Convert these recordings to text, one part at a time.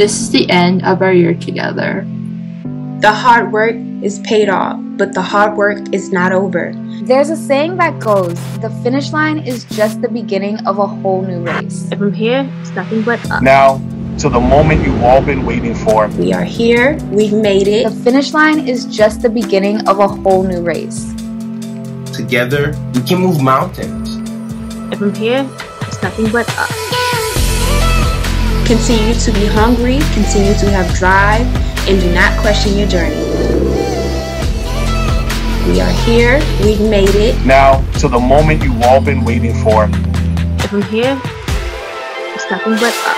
This is the end of our year together. The hard work is paid off, but the hard work is not over. There's a saying that goes, the finish line is just the beginning of a whole new race. And from here, it's nothing but up. Now, to the moment you've all been waiting for. We are here, we've made it. The finish line is just the beginning of a whole new race. Together, we can move mountains. And from here, it's nothing but up. Continue to be hungry, continue to have drive, and do not question your journey. We are here, we've made it. Now, to the moment you've all been waiting for. And from here, it's nothing but up.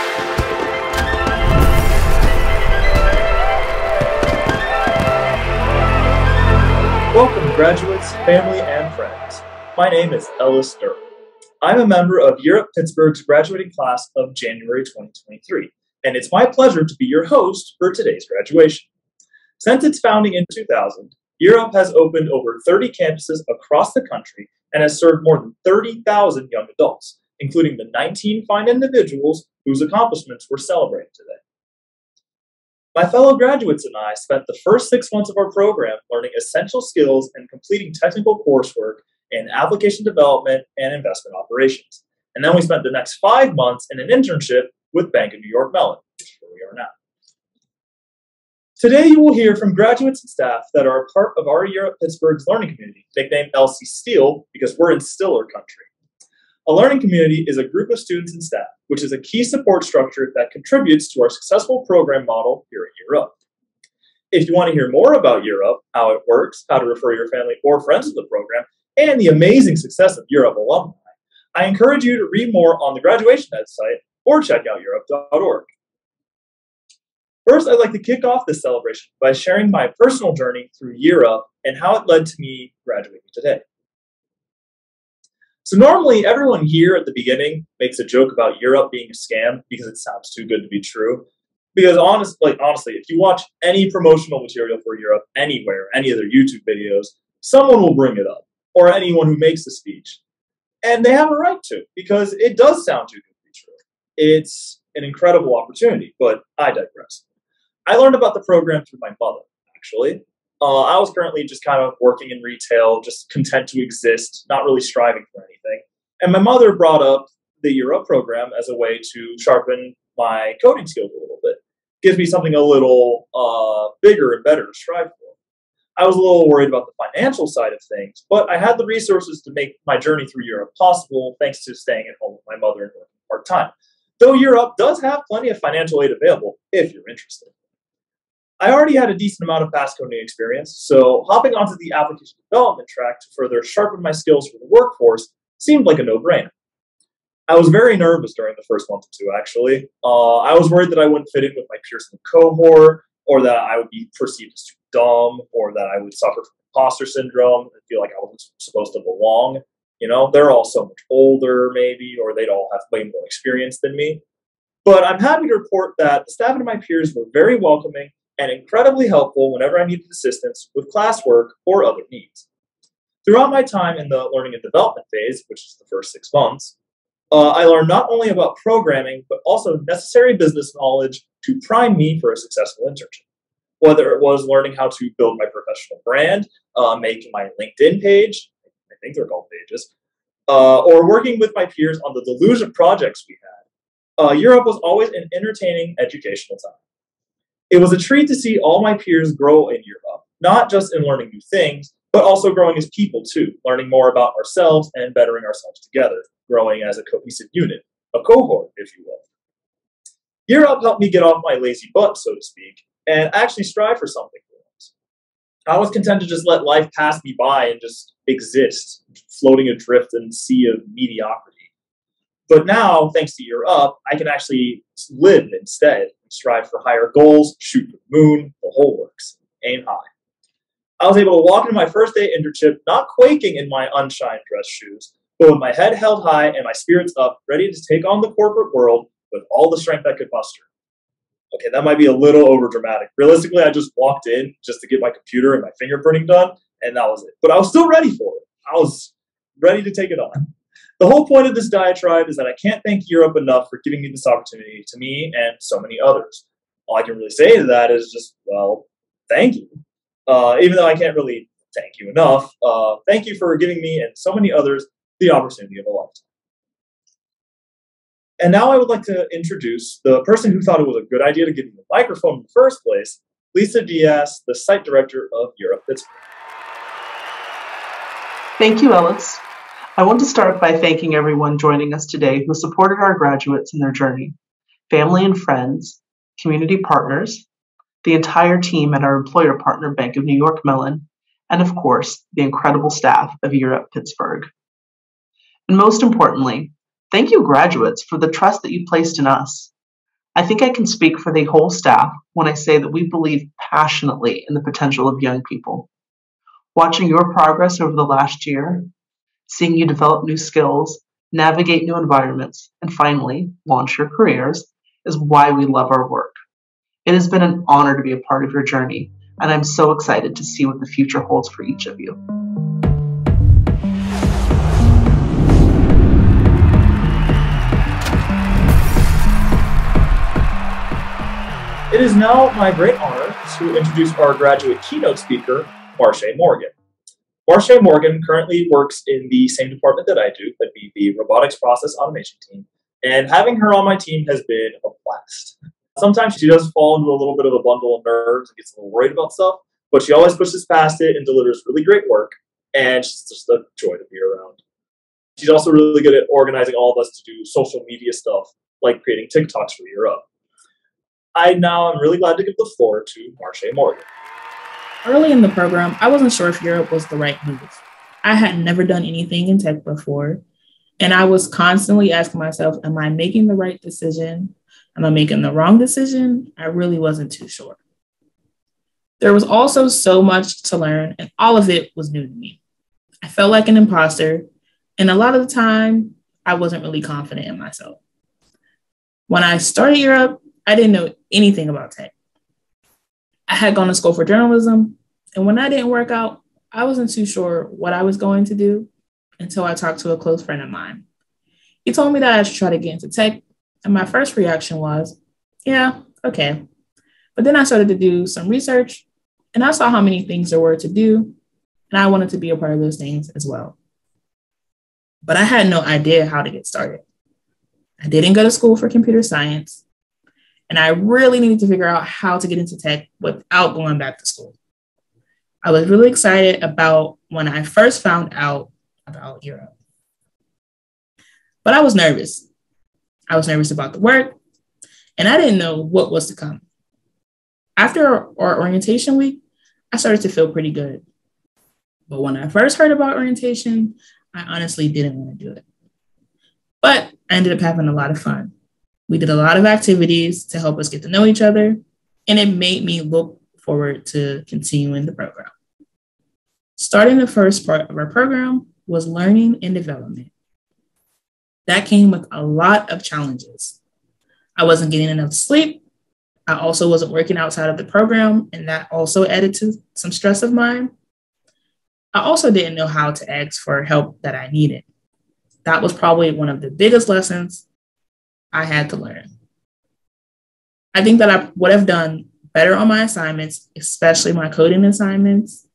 Welcome, graduates, family, and friends. My name is Ellis Sterling. I'm a member of Year Up Pittsburgh's graduating class of January 2023, and it's my pleasure to be your host for today's graduation. Since its founding in 2000, Year Up has opened over 30 campuses across the country and has served more than 30,000 young adults, including the 19 fine individuals whose accomplishments we're celebrating today. My fellow graduates and I spent the first six months of our program learning essential skills and completing technical coursework in application development and investment operations. And then we spent the next five months in an internship with Bank of New York Mellon, which is where we are now. Today, you will hear from graduates and staff that are a part of our Year Up Pittsburgh's learning community, nicknamed LC Steel because we're in Steeler country. A learning community is a group of students and staff, which is a key support structure that contributes to our successful program model here at Year Up. If you want to hear more about Year Up, how it works, how to refer your family or friends to the program, and the amazing success of Year Up alumni, I encourage you to read more on the Graduation Ed site or check out yearup.org. First, I'd like to kick off this celebration by sharing my personal journey through Year Up and how it led to me graduating today. So normally everyone here at the beginning makes a joke about Year Up being a scam because it sounds too good to be true. Because honest, like honestly, if you watch any promotional material for Year Up anywhere, any of their YouTube videos, someone will bring it up, or anyone who makes the speech, and they have a right to because it does sound too good to be true. It's an incredible opportunity, but I digress. I learned about the program through my mother, actually. Uh, I was currently just kind of working in retail, just content to exist, not really striving for anything. And my mother brought up the Year Up program as a way to sharpen my coding skills a little bit. Gives me something a little uh, bigger and better to strive for. I was a little worried about the financial side of things, but I had the resources to make my journey through Year Up possible thanks to staying at home with my mother and working part time. Though Year Up does have plenty of financial aid available if you're interested. I already had a decent amount of fast coding experience, so hopping onto the application development track to further sharpen my skills for the workforce seemed like a no brainer. I was very nervous during the first month or two, actually. Uh, I was worried that I wouldn't fit in with my peers in the cohort, or that I would be perceived as too dumb, or that I would suffer from imposter syndrome and feel like I wasn't supposed to belong. You know, they're all so much older, maybe, or they'd all have way more experience than me. But I'm happy to report that the staff and my peers were very welcoming and incredibly helpful whenever I needed assistance with classwork or other needs. Throughout my time in the learning and development phase, which is the first six months, uh, I learned not only about programming, but also necessary business knowledge to prime me for a successful internship. Whether it was learning how to build my professional brand, uh, make my LinkedIn page, I think they're called pages, uh, or working with my peers on the deluge of projects we had, uh, Year Up was always an entertaining educational time. It was a treat to see all my peers grow in Year Up, not just in learning new things, but also growing as people too, learning more about ourselves and bettering ourselves together, growing as a cohesive unit, a cohort, if you will. Year Up helped me get off my lazy butt, so to speak, and actually strive for something. I was content to just let life pass me by and just exist, floating adrift in a sea of mediocrity. But now, thanks to Year Up, I can actually live instead strive for higher goals, shoot for the moon, the whole works. Aim high. I was able to walk into my first day internship not quaking in my unshined dress shoes, but with my head held high and my spirits up, ready to take on the corporate world with all the strength I could muster. Okay, that might be a little over dramatic. Realistically, I just walked in just to get my computer and my fingerprinting done, and that was it. But I was still ready for it. I was ready to take it on. The whole point of this diatribe is that I can't thank Year Up enough for giving me this opportunity to me and so many others. All I can really say to that is just, well, thank you. Uh, even though I can't really thank you enough, uh, thank you for giving me and so many others the opportunity of a lifetime. And now I would like to introduce the person who thought it was a good idea to give me the microphone in the first place, Lisa Diaz, the site director of Year Up Pittsburgh. Thank you, Ellis. I want to start by thanking everyone joining us today who supported our graduates in their journey family and friends, community partners, the entire team at our employer partner Bank of New York Mellon, and of course, the incredible staff of Year Up Pittsburgh. And most importantly, thank you, graduates, for the trust that you placed in us. I think I can speak for the whole staff when I say that we believe passionately in the potential of young people. Watching your progress over the last year seeing you develop new skills, navigate new environments, and finally, launch your careers is why we love our work. It has been an honor to be a part of your journey, and I'm so excited to see what the future holds for each of you. It is now my great honor to introduce our graduate keynote speaker, Marsha Morgan. Marsha Morgan currently works in the same department that I do, that'd be the robotics process automation team. And having her on my team has been a blast. Sometimes she does fall into a little bit of a bundle of nerves and gets a little worried about stuff, but she always pushes past it and delivers really great work. And she's just a joy to be around. She's also really good at organizing all of us to do social media stuff, like creating TikToks for Year Up. I now am really glad to give the floor to Marsha Morgan. Early in the program, I wasn't sure if Year Up was the right move. I had never done anything in tech before, and I was constantly asking myself, Am I making the right decision? Am I making the wrong decision? I really wasn't too sure. There was also so much to learn, and all of it was new to me. I felt like an imposter. And a lot of the time, I wasn't really confident in myself. When I started Year Up, I didn't know anything about tech. I had gone to school for journalism, and when I didn't work out, I wasn't too sure what I was going to do until I talked to a close friend of mine. He told me that I should try to get into tech, and my first reaction was, yeah, okay. But then I started to do some research, and I saw how many things there were to do, and I wanted to be a part of those things as well. But I had no idea how to get started. I didn't go to school for computer science, and I really needed to figure out how to get into tech without going back to school. I was really excited about when I first found out about Year Up. But I was nervous. I was nervous about the work, and I didn't know what was to come. After our orientation week, I started to feel pretty good. But when I first heard about orientation, I honestly didn't want to do it. But I ended up having a lot of fun. We did a lot of activities to help us get to know each other, and it made me look forward to continuing the program. Starting the first part of our program was learning and development. That came with a lot of challenges. I wasn't getting enough sleep. I also wasn't working outside of the program, and that also added to some stress of mine. I also didn't know how to ask for help that I needed. That was probably one of the biggest lessons I had to learn. I think that I would have done better on my assignments, especially my coding assignments,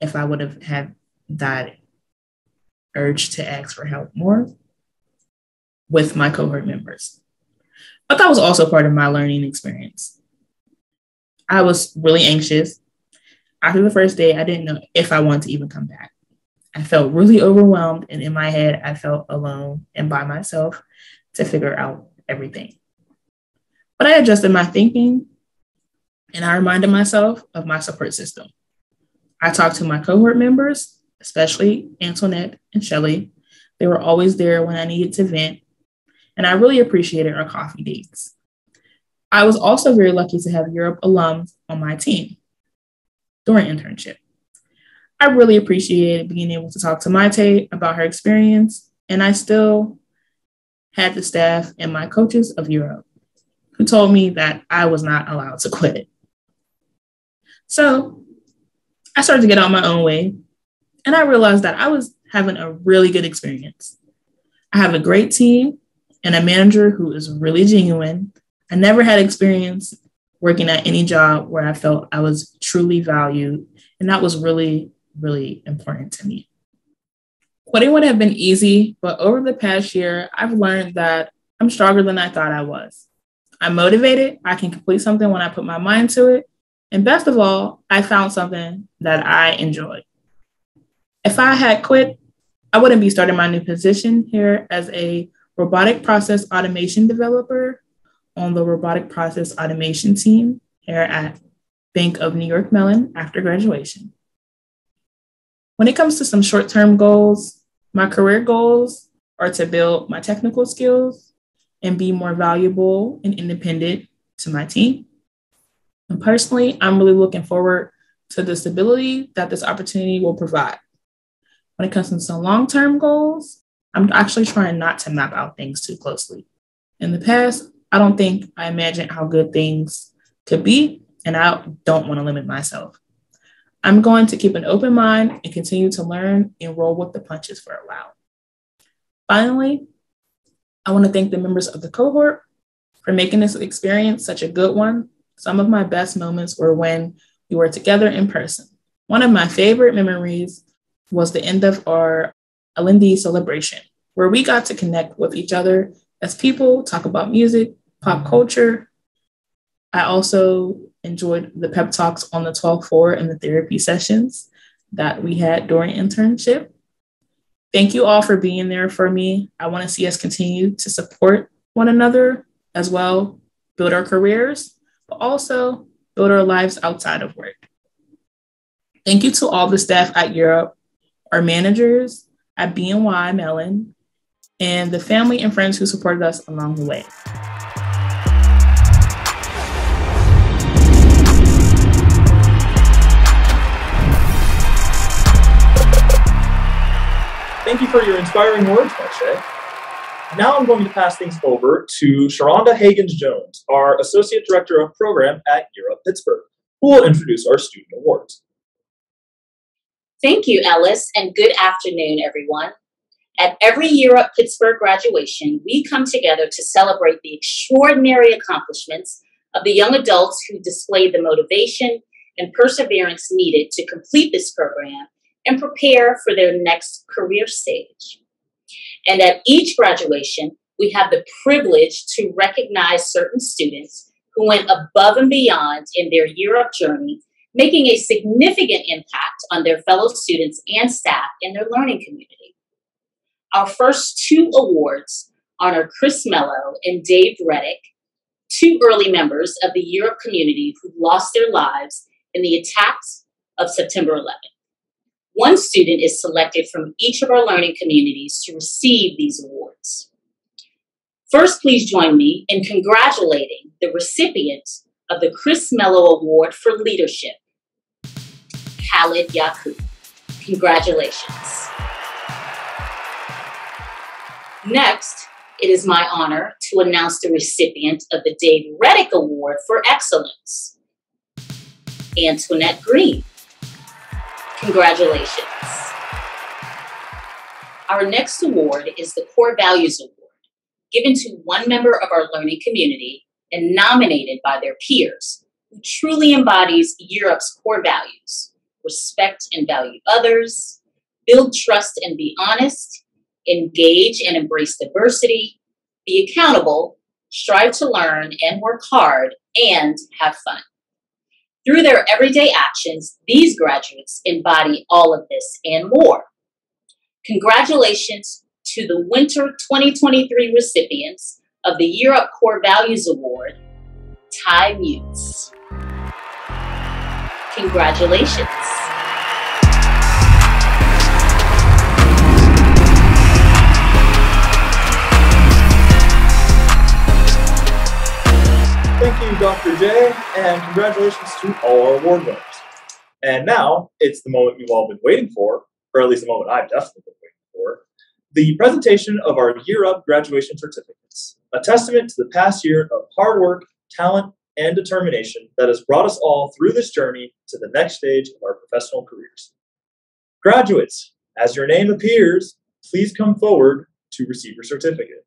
if I would have had that urge to ask for help more with my cohort members. But that was also part of my learning experience. I was really anxious. After the first day, I didn't know if I wanted to even come back. I felt really overwhelmed, and in my head, I felt alone and by myself to figure out everything. But I adjusted my thinking and I reminded myself of my support system. I talked to my cohort members, especially Antoinette and Shelly. They were always there when I needed to vent, and I really appreciated our coffee dates. I was also very lucky to have Year Up alums on my team during internship. I really appreciated being able to talk to Maite about her experience, and I still had the staff and my coaches of Year Up who told me that I was not allowed to quit. So I started to get on my own way. And I realized that I was having a really good experience. I have a great team and a manager who is really genuine. I never had experience working at any job where I felt I was truly valued. And that was really, really important to me. Quitting would have been easy, but over the past year, I've learned that I'm stronger than I thought I was. I'm motivated. I can complete something when I put my mind to it. And best of all, I found something that I enjoy. If I had quit, I wouldn't be starting my new position here as a robotic process automation developer on the robotic process automation team here at Bank of New York Mellon after graduation. When it comes to some short term goals, my career goals are to build my technical skills and be more valuable and independent to my team. And personally, I'm really looking forward to the stability that this opportunity will provide. When it comes to some long term goals, I'm actually trying not to map out things too closely. In the past, I don't think I imagined how good things could be, and I don't want to limit myself. I'm going to keep an open mind and continue to learn and roll with the punches for a while. Finally, I want to thank the members of the cohort for making this experience such a good one some of my best moments were when we were together in person. One of my favorite memories was the end of our L&D celebration, where we got to connect with each other as people, talk about music, pop culture. I also enjoyed the pep talks on the 12th floor and the therapy sessions that we had during internship. Thank you all for being there for me. I want to see us continue to support one another as well, build our careers, but also build our lives outside of work. Thank you to all the staff at Year Up, our managers at BNY Mellon, and the family and friends who supported us along the way. Thank you for your inspiring words, Marsha. Now I'm going to pass things over to Sharonda Hagens Jones, our Associate Director of Program at Year Up Pittsburgh, who will introduce our student awards. Thank you, Ellis, and good afternoon, everyone. At every Year Up Pittsburgh graduation, we come together to celebrate the extraordinary accomplishments of the young adults who displayed the motivation and perseverance needed to complete this program and prepare for their next career stage. And at each graduation, we have the privilege to recognize certain students who went above and beyond in their Year Up journey, making a significant impact on their fellow students and staff in their learning community. Our first two awards honor Chris Mello and Dave Retik, two early members of the Year Up community who lost their lives in the attacks of September 11th. One student is selected from each of our learning communities to receive these awards. First, please join me in congratulating the recipient of the Chris Mello Award for Leadership, Khalid Yakub. Congratulations. Next, it is my honor to announce the recipient of the Dave Retik Award for Excellence, Antoinette Green. Congratulations. Our next award is the Core Values Award, given to one member of our learning community and nominated by their peers, who truly embodies Year Up's core values respect and value others, build trust and be honest, engage and embrace diversity, be accountable, strive to learn and work hard, and have fun. Through their everyday actions, these graduates embody all of this and more. Congratulations to the Winter 2023 recipients of the Year Up Core Values Award, Ty Mutes. Congratulations. Thank you, Dr. J, and congratulations to all our award winners. And now it's the moment you've all been waiting for, or at least the moment I've definitely been waiting for the presentation of our Year Up graduation certificates, a testament to the past year of hard work, talent, and determination that has brought us all through this journey to the next stage of our professional careers. Graduates, as your name appears, please come forward to receive your certificate.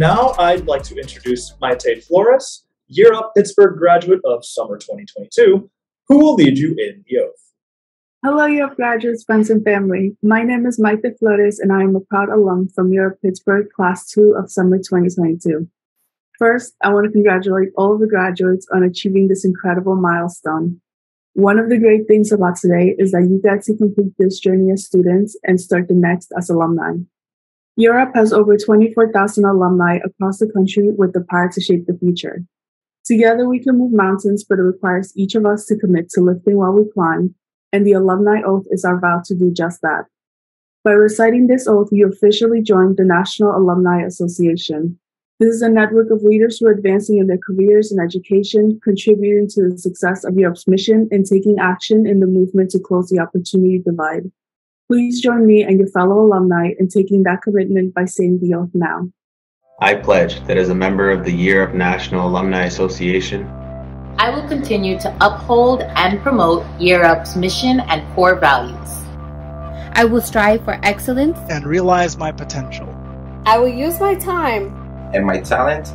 Now I'd like to introduce Maite Flores, Year Up Pittsburgh graduate of summer 2022, who will lead you in the oath. Hello, Year Up graduates, friends, and family. My name is Maite Flores, and I am a proud alum from Year Up Pittsburgh Class 2 of summer 2022. First, I want to congratulate all of the graduates on achieving this incredible milestone. One of the great things about today is that you get to complete this journey as students and start the next as alumni. Up has over 24,000 alumni across the country with the power to shape the future. Together we can move mountains, but it requires each of us to commit to lifting while we climb, and the alumni oath is our vow to do just that. By reciting this oath, you officially join the National Alumni Association, this is a network of leaders who are advancing in their careers and education, contributing to the success of Year Up's mission, and taking action in the movement to close the opportunity divide. Please join me and your fellow alumni in taking that commitment by saying the oath now. I pledge that as a member of the Year Up National Alumni Association, I will continue to uphold and promote Year Up's mission and core values. I will strive for excellence and realize my potential. I will use my time and my talent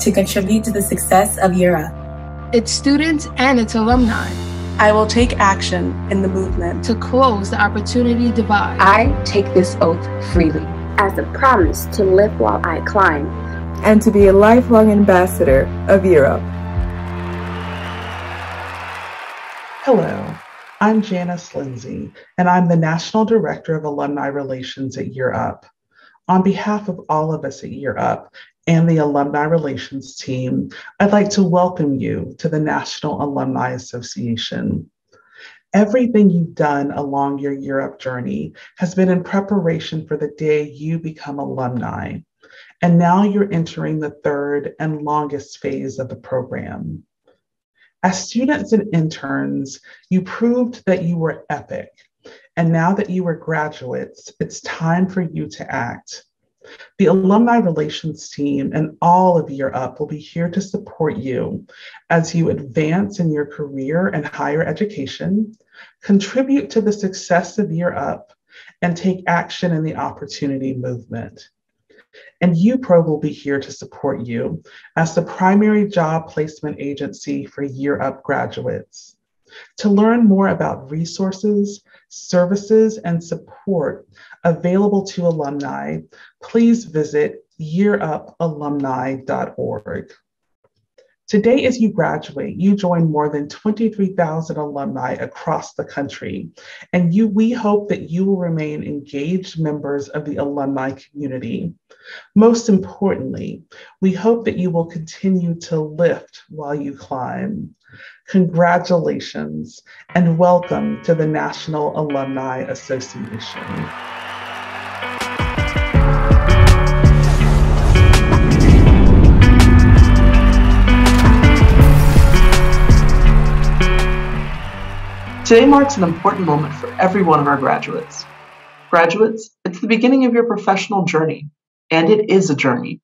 to contribute to the success of Year Up, its students, and its alumni. I will take action in the movement to close the opportunity divide. I take this oath freely as a promise to live while I climb and to be a lifelong ambassador of Year Up. Hello, I'm Janice Lindsay, and I'm the National Director of Alumni Relations at Year Up. On behalf of all of us at Year Up and the Alumni Relations team, I'd like to welcome you to the National Alumni Association. Everything you've done along your Up journey has been in preparation for the day you become alumni. And now you're entering the third and longest phase of the program. As students and interns, you proved that you were epic and now that you are graduates, it's time for you to act. The alumni relations team and all of Year Up will be here to support you as you advance in your career and higher education, contribute to the success of Year Up, and take action in the opportunity movement. And YUPRO will be here to support you as the primary job placement agency for Year Up graduates. To learn more about resources, services, and support available to alumni, please visit yearupalumni.org. Today, as you graduate, you join more than 23,000 alumni across the country, and you, we hope that you will remain engaged members of the alumni community. Most importantly, we hope that you will continue to lift while you climb. Congratulations and welcome to the National Alumni Association. Today marks an important moment for every one of our graduates. Graduates, it's the beginning of your professional journey, and it is a journey.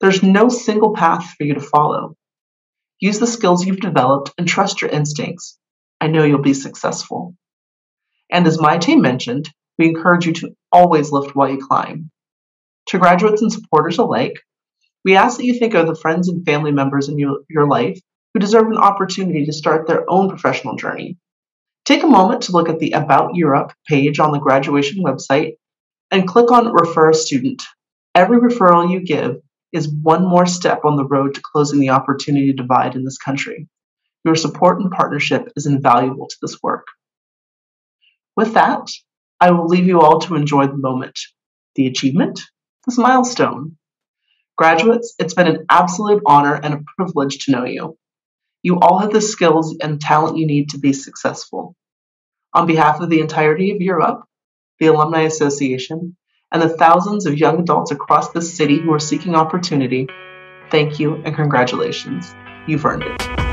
There's no single path for you to follow. Use the skills you've developed and trust your instincts. I know you'll be successful. And as my team mentioned, we encourage you to always lift while you climb. To graduates and supporters alike, we ask that you think of the friends and family members in your, your life who deserve an opportunity to start their own professional journey. Take a moment to look at the About Year Up page on the graduation website and click on Refer a Student. Every referral you give is one more step on the road to closing the opportunity divide in this country. Your support and partnership is invaluable to this work. With that, I will leave you all to enjoy the moment, the achievement, this milestone. Graduates, it's been an absolute honor and a privilege to know you. You all have the skills and talent you need to be successful. On behalf of the entirety of Year Up, the Alumni Association, and the thousands of young adults across this city who are seeking opportunity, thank you and congratulations. You've earned it.